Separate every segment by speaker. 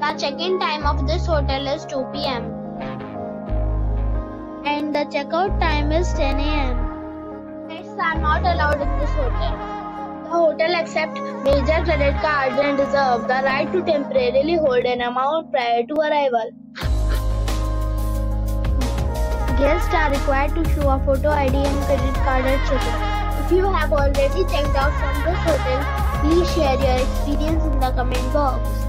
Speaker 1: The check-in time of this hotel is 2 p.m. and the checkout time is 10 a.m. Pets are not allowed in this hotel. The hotel accepts major credit cards and reserves the right to temporarily hold an amount prior to arrival. Guests are required to show a photo ID and credit card at check-in. If you have already checked out from this hotel, please share your experience in the comment box.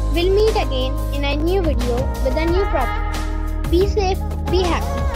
Speaker 1: we'll meet again in a new video with a new property. Be safe, be happy.